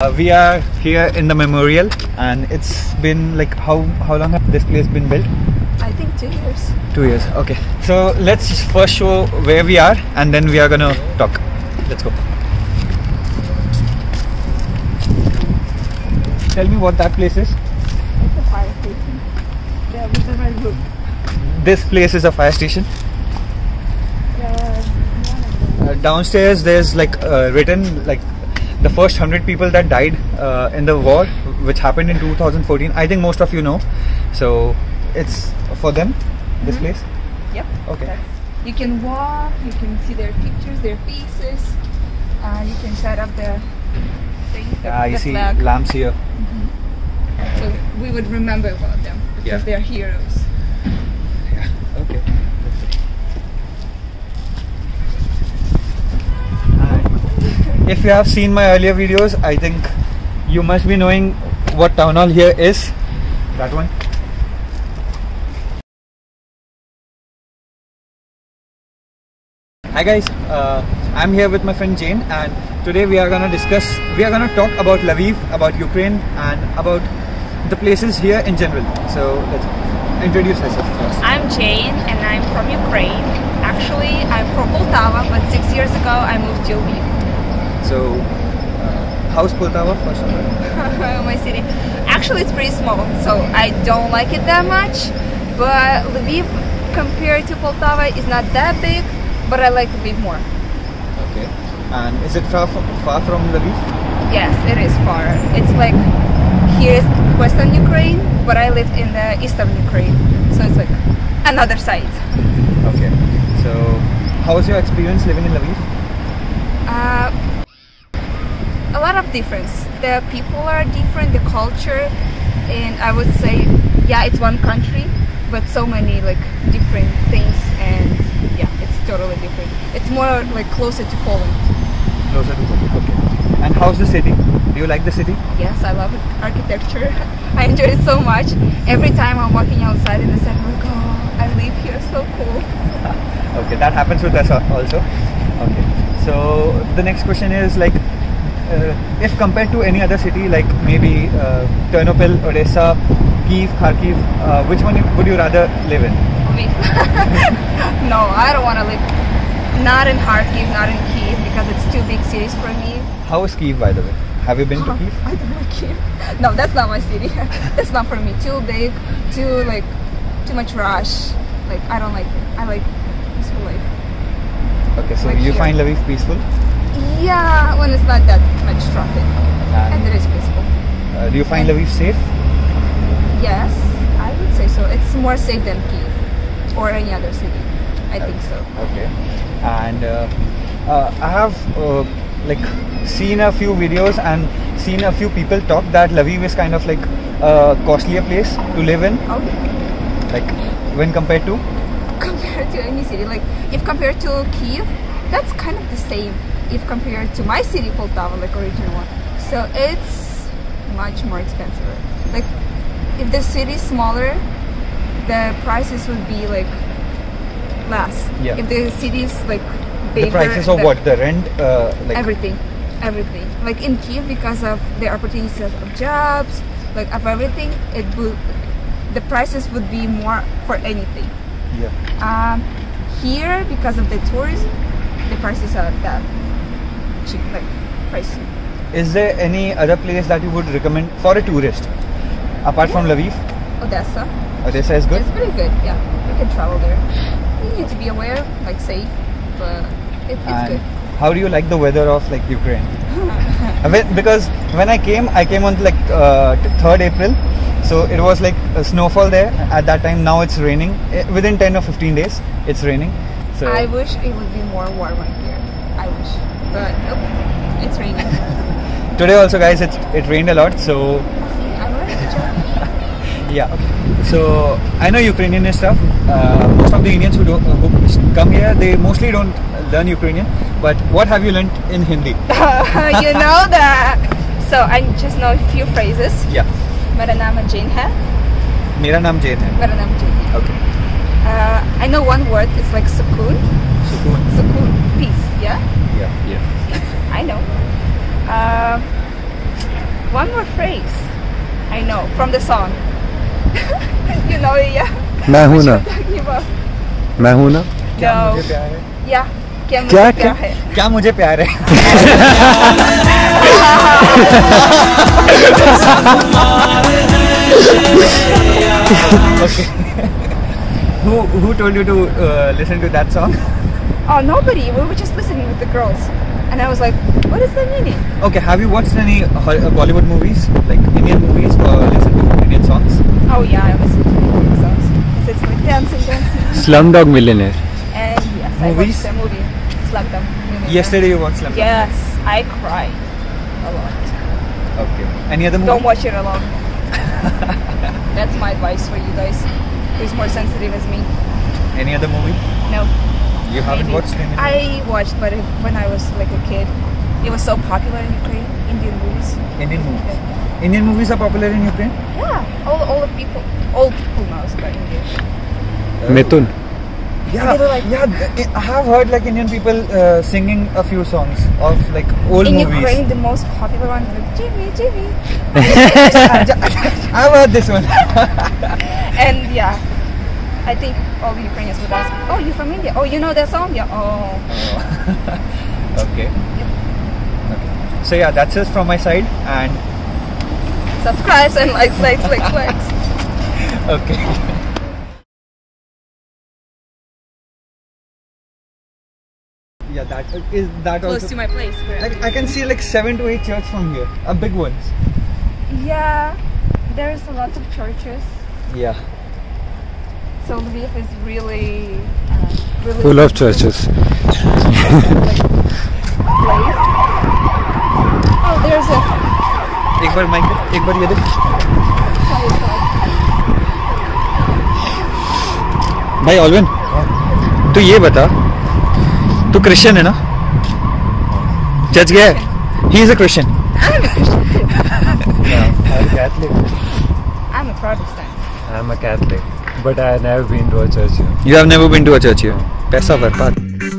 Uh, we are here in the memorial, and it's been like how how long has this place been built? I think two years. Two years. Okay. So let's first show where we are, and then we are gonna talk. Let's go. Tell me what that place is. It's a fire station. The red roof. This place is a fire station. Yeah, Uh, downstairs, there's like uh, written like the first hundred people that died uh, in the war, which happened in 2014. I think most of you know. So it's for them. This Mhm. place. Yep. Okay. You can walk, you can see their pictures, their faces. Uh, you can set up the thing, the, Ah, the see flag. lamps here. So we would remember about them because Yeah. they're heroes. If you have seen my earlier videos, I think you must be knowing what town hall here is. That one. Hi guys, uh, I'm here with my friend Jane, and today we are gonna discuss. We are gonna talk about Lviv, about Ukraine, and about the places here in general. So let's introduce yourself first. I'm Jane and I'm from Ukraine. Actually, I'm from Poltava, but six years ago I moved to Lviv, So, uh, how's Poltava for of all? my city. Actually, it's pretty small, so I don't like it that much. But Lviv, compared to Poltava, is not that big, but I like Lviv more. Okay. And is it far from, far from Lviv? Yes, it is far. It's like here's western Ukraine, but I live in the eastern Ukraine, so it's like another side. Okay. So, how was your experience living in Lviv? Uh, a lot of difference. The people are different, the culture, and I would say, yeah, it's one country, but so many like different things, and yeah, it's totally different. It's more like closer to Poland. Closer to Poland. Okay. And how's the city? Do you like the city? Yes, I love architecture. I enjoy it so much. Every time I'm walking outside in the like, oh, I live here, so cool. Okay, that happens with us also. Okay. So the next question is like, uh, if compared to any other city, like maybe uh, Ternopil, Odessa, Kiev, Kharkiv, uh, which one would you rather live in? Lviv. no, I don't want to live. Not in Kharkiv, not in Kiev, because it's two big cities for me. How is Kiev, by the way? Have you been to Kiev? I don't like Kiev. No, that's not my city. that's not for me. Too big, too like, too much rush. Like I don't like it. I like peaceful life. Okay, so Like you here. find Lviv peaceful? Yeah, when it's not that much traffic and And it is peaceful. uh, do you find Lviv safe? Yes, I would say so. It's more safe than Kiev or any other city. I think so. Okay. And uh, uh, I have uh, like seen a few videos and seen a few people talk that Lviv is kind of like a costlier place to live in, Okay. like when compared to. compared to any city. Like if compared to Kiev, that's kind of the same. If compared to my city, Poltava, like original one, so it's much more expensive. Like if the city is smaller, the prices would be like less. Yeah. If the city is like bigger, the prices of the- what? The rent? Uh, like everything, everything. Like in Kiev, because of the opportunities of jobs, like of everything, it would the prices would be more for anything. Yeah. Um, here, because of the tourism, the prices are that cheap, like pricey. Is there any other place that you would recommend for a tourist apart from Lviv? Odessa, Odessa is good. it's pretty good. Yeah, you can travel there. You need to be aware, like safe, but it, it's And good. how do you like the weather of like Ukraine? Because when I came, I came on like uh, 3rd April, so it was like a snowfall there at that time. Now it's raining. Eh, Within 10 or 15 days, it's raining. So I wish it would be more warmer here. I wish, but nope, it's raining. today also, guys, it it rained a lot. So See, I'm wearing a jacket. yeah. So I know Ukrainian and stuff. Uh, most of the Indians who, do, who come here, they mostly don't learn Ukrainian. But what have you learned in Hindi? you know that. So I just know a few phrases. Yeah. मेरा नाम जैन है मेरा नाम जैन है. मेरा नाम जैन है Okay. uh, I know one word it's like sukoon Sukoon. sukoon peace yeah Yeah. Yeah. I know uh, one more phrase. I know from the song. you know it, yeah. मैं हूं What ना you're talking about. मैं हूं ना क्या No. मुझे प्यार है Yeah. क्या मुझे क्या- प्यार क्या? है? क्या मुझे प्यार है okay who who told you to uh, listen to that song oh, nobody. We were just listening with the girls. And I was like, what is the meaning? Okay, have you watched any uh, Bollywood movies? Like Indian movies or listen to Indian songs? Oh, yeah, I listen to Indian songs. Because it's like dancing, dancing. Slumdog Millionaire. And yes, movies? I watched the movie. Slumdog Millionaire. Yesterday you watched Slumdog Yes, I cried a lot. Okay. Any other movie? Don't watch it alone. That's my advice for you guys. Who's more sensitive as me? Any other movie? No. You haven't watched anything? I watched, but when I was like a kid, it was so popular in Ukraine. Indian movies. Indian movies. Yeah. Indian movies are popular in Ukraine. Yeah, all all the people, all people now about English. Oh. Metun. Methun. Yeah, like, yeah. I have heard like Indian people uh, singing a few songs of like old in movies. In Ukraine, the most popular one is like, Jimmy, Jimmy. I've heard this one. and yeah. I think all the Ukrainians would ask, "Oh, you're from India? Oh, you know that song? Yeah. Oh, okay. Okay. So yeah, that's it from my side, and subscribe and like, likes, likes, likes. okay. yeah, that is that Close also. to my place. Like I can see like seven to eight churches from here, uh, big ones. Yeah, there's a lot of churches. Yeah So Lviv is really, uh, really full of churches like, place. Oh, there's a. एक बार mic दे, एक बार ये दे भाई ऑलविन तू ये बता तू Christian है ना चर्च गया ही is a Christian Catholic. I'm a Protestant. I'm a Catholic, But I have never been to a church. You have never been to a church here. पैसा बर्बाद